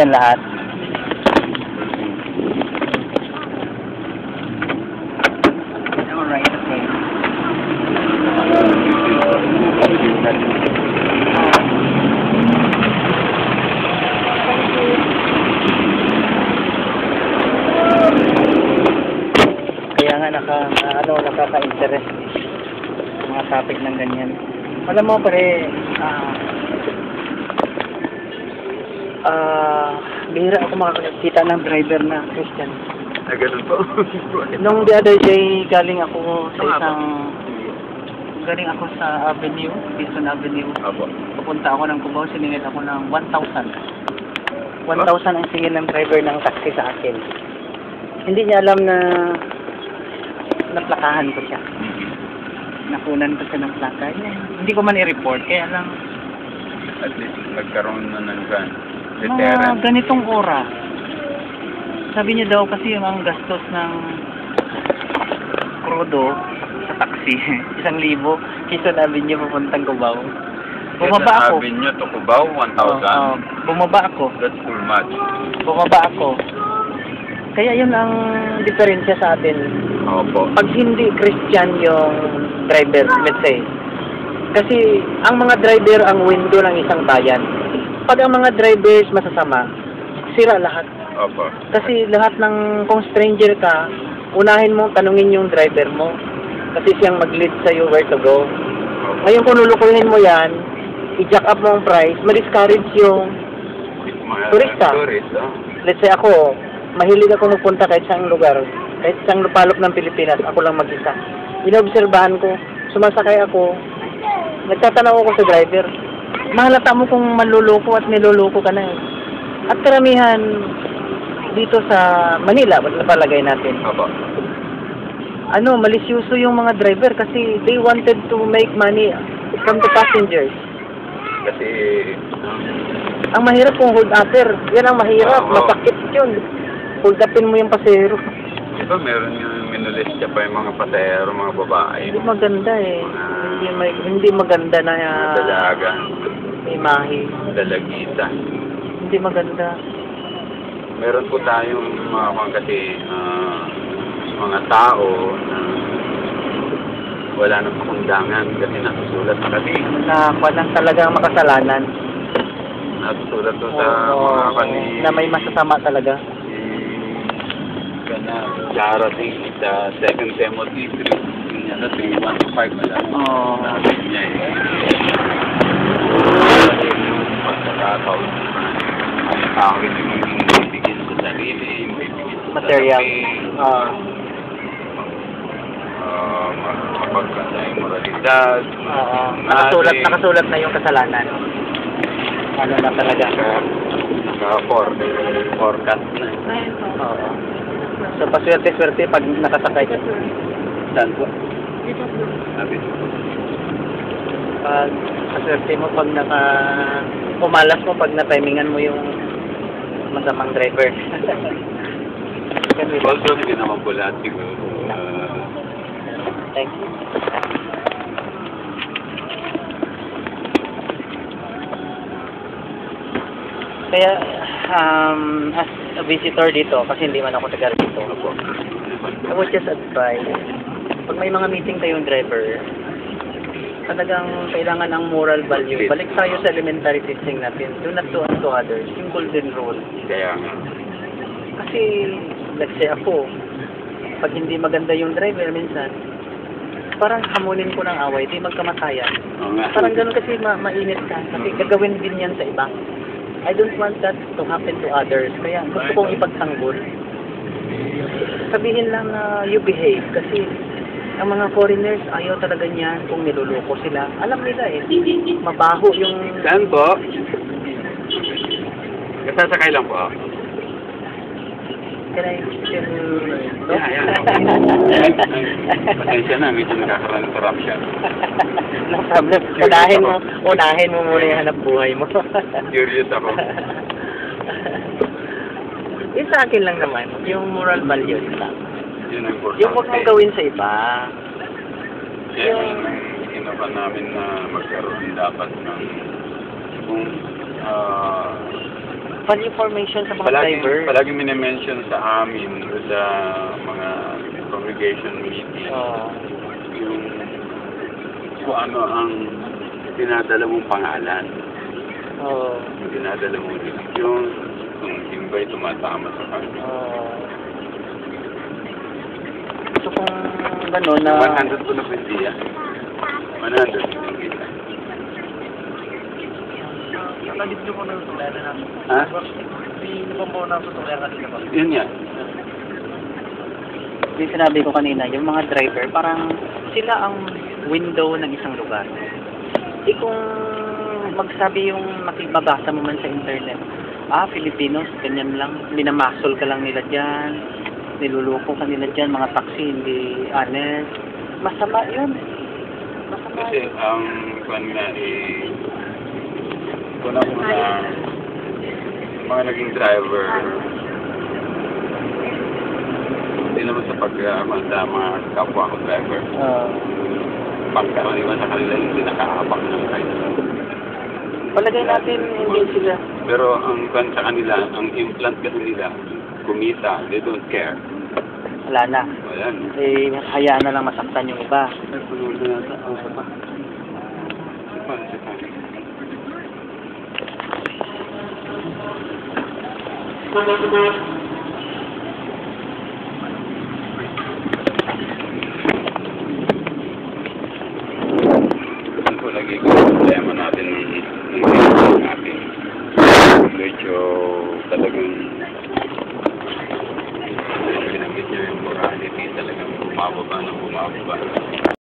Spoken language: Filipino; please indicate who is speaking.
Speaker 1: Yan lahat. Kaya nga naka, ano, nakaka-interest mga topic ng ganyan. Alam mo pare, ah, ah, bihira ako makakita ng driver na Christian.
Speaker 2: Ah, ganun po.
Speaker 1: Nung the other day, galing ako sa isang, galing ako sa Avenue, Quezon Avenue.
Speaker 2: Apo.
Speaker 1: Papunta ako ng Cubao, siningil ako ng 1,000. 1,000 ang singil ng driver ng taxi sa akin. Hindi niya alam na naplakahan ko siya. Nakunan ko siya ng plaka. Eh, Hindi ko man i-report, kaya lang
Speaker 2: At least nagkaroon na ng gan.
Speaker 1: Mga ganitong oras. Sabi niya daw kasi yung ang gastos ng krudo sa taxi, isang libo, Quezon Avenue papuntang Cubao. Bumaba ako.
Speaker 2: Sabi nyo, to Cubao, 1,000.
Speaker 1: Oo, bumaba ako.
Speaker 2: That's too much.
Speaker 1: Bumaba ako. Kaya yun ang diferensya sa atin.
Speaker 2: Opo.
Speaker 1: Pag hindi Christian yung driver, let's say. Kasi ang mga driver ang window ng isang bayan. Pag ang mga drivers masasama, sira lahat.
Speaker 2: Opo.
Speaker 1: Kasi lahat ng, kung stranger ka, unahin mo, tanungin yung driver mo. Kasi siyang mag-lead sa'yo where to go. Ngayon kung lulukuhin mo yan, i-jack up mo ang price, ma-discourage yung,
Speaker 2: Mga
Speaker 1: Turista.
Speaker 2: Tourist, oh.
Speaker 1: let's say ako, mahilig ako magpunta kahit saang lugar, kahit saang lupalop ng Pilipinas, ako lang mag-isa. Inobserbahan ko, sumasakay ako, nagtatanaw ako sa driver. Mahalata mo kung manluloko at niloloko ka na eh. At karamihan dito sa Manila, napalagay natin,
Speaker 2: Opo.
Speaker 1: ano, malisyoso yung mga driver kasi they wanted to make money from the passengers.
Speaker 2: Kasi,
Speaker 1: Ang mahirap kung hold upper, yan ang mahirap,
Speaker 2: Oo.
Speaker 1: masakit yun. Hold upin mo yung pasero.
Speaker 2: di ba meron yung minulis siya pa yung mga pasahero, mga babae,
Speaker 1: Hindi maganda eh. Hindi, ma- hindi maganda na uh,
Speaker 2: dalaga,
Speaker 1: imahe.
Speaker 2: dalagita.
Speaker 1: Hindi maganda.
Speaker 2: Meron po tayong mga kung kasi ah, mga tao na wala nang pakundangan kasi nasusulat na kasi
Speaker 1: Na walang talagang makasalanan.
Speaker 2: nasusulat to sa
Speaker 1: Oo,
Speaker 2: mga kani
Speaker 1: na may masasama talaga.
Speaker 2: kana charity sa second Timothy 3 niya na 315 wala
Speaker 1: Oo.
Speaker 2: sabi niya eh pagkakataon ang rin yung bibigyan sa sarili bibigyan sa
Speaker 1: Material.
Speaker 2: sarili
Speaker 1: Oo.
Speaker 2: uh, mapagkanda yung moralidad
Speaker 1: Oo. Nakasulat, nakasulat na yung kasalanan. Ano na talaga.
Speaker 2: naka-for forecast na
Speaker 1: Oo. So, paswerte-swerte pag nakasakay ka.
Speaker 2: saan po? sabi
Speaker 1: Pag paswerte mo pag naka... Pumalas mo pag na-timingan mo yung masamang driver. Ganun.
Speaker 2: although hindi naman po lahat siguro uh,
Speaker 1: Thank you. Kaya, um, as a visitor dito, kasi hindi man ako taga dito,
Speaker 2: Opo.
Speaker 1: I would just advise, pag may mga meeting kayong driver, talagang kailangan ng moral value. Balik tayo sa elementary teaching natin. Do not do unto others. Yung golden rule.
Speaker 2: Kaya nga.
Speaker 1: Kasi, let's say ako, pag hindi maganda yung driver minsan, parang hamunin ko ng away, di magkamatayan.
Speaker 2: Oo nga.
Speaker 1: Parang ganun kasi ma mainit ka. Kasi gagawin din yan sa iba. I don't want that to happen to others. Kaya gusto kong ipagtanggol. Sabihin lang na you behave. Kasi ang mga foreigners, ayaw talaga niyan kung niluloko sila. Alam nila eh. Mabaho yung...
Speaker 2: Saan po? Kasasakay lang po.
Speaker 1: Can I... Can...
Speaker 2: Yeah, yeah. Pasensya na, medyo nagkakaroon ng corruption.
Speaker 1: no problem. Unahin mo, unahin mo muna yung hanap buhay mo.
Speaker 2: Curious ako.
Speaker 1: yung sa akin lang naman, yung moral values lang.
Speaker 2: Yun ang importante.
Speaker 1: Yung huwag mong gawin sa iba.
Speaker 2: Kaya yung inapan namin na magkaroon dapat ng kung ah
Speaker 1: Funny information sa mga
Speaker 2: Palagi,
Speaker 1: driver.
Speaker 2: palagi minimension sa amin sa mga congregation meeting
Speaker 1: Oo.
Speaker 2: yung kung ano ang dinadala mong pangalan.
Speaker 1: Oo.
Speaker 2: Yung dinadala mong religion, kung yung ba'y tumatama sa kanya.
Speaker 1: Oo. Gusto kong gano'n na...
Speaker 2: 100 po na pwede yan. 100 po na kita.
Speaker 1: Nakadiblo ko na yung tulera na.
Speaker 2: Ha?
Speaker 1: Pinubang ko na yung tulera kanina ba?
Speaker 2: Yun yan.
Speaker 1: Yung sinabi ko kanina, yung mga driver, parang sila ang window ng isang lugar. Di kung magsabi yung makibabasa mo man sa internet, ah, Filipinos, ganyan lang, minamasol ka lang nila dyan, niluloko ka nila dyan, mga taxi, hindi honest. Masama yun. Masama
Speaker 2: Kasi
Speaker 1: yun.
Speaker 2: ang kwan nga eh, una-una, mga naging driver, hindi naman sa pagkakuan sa mga kapwa ko driver.
Speaker 1: Ah,
Speaker 2: Pagkaraniwan sa kanila hindi nakaapak ng kahit
Speaker 1: palagay natin hindi sila.
Speaker 2: Pero ang kwan sa kanila, ang implant kasi nila, kumita, they don't care.
Speaker 1: Wala na.
Speaker 2: Wala na.
Speaker 1: Eh, hayaan na lang masaktan yung iba.
Speaker 2: Po lagi ko problema natin ng ng ng natin. Medyo talagang binanggit niya yung morality talagang bumababa na bumababa.